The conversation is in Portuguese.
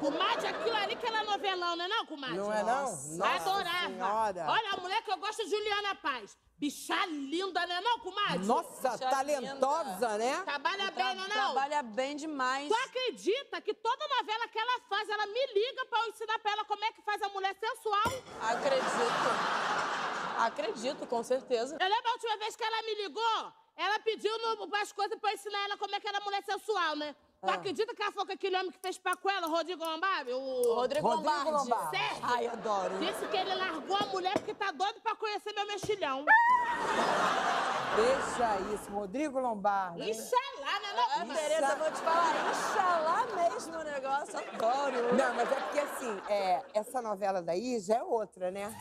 Comadre, aquilo ali que era novelão, não é não, comadre? Não é não? Nossa Adorava. Senhora. Olha, a mulher que eu gosto é Juliana Paz. Bicha linda, não é não, comadre? Nossa, Bicha talentosa, né? Trabalha Tra- bem, não é não? Trabalha bem demais. Tu acredita que toda novela que ela faz, ela me liga pra eu ensinar pra ela como é que faz a mulher sensual? Acredito. Acredito, com certeza. Eu lembro a última vez que ela me ligou, ela pediu no, as coisas pra eu ensinar ela como é que era mulher sensual, né? Tu Ah. acredita que ela falou que aquele homem que fez pra com ela, o Rodrigo Lombardi? O... Rodrigo, Rodrigo Lombardi. Lombardi. Sério? Ai, adoro. Disse que ele largou a mulher porque tá doido pra conhecer meu mexilhão. Deixa isso, Rodrigo Lombardi. Inxalá, né, não, Ah, comadre? Tereza, vou te falar, inxalá mesmo o negócio, adoro. Não, mas é porque assim, é, essa novela daí já é outra, né?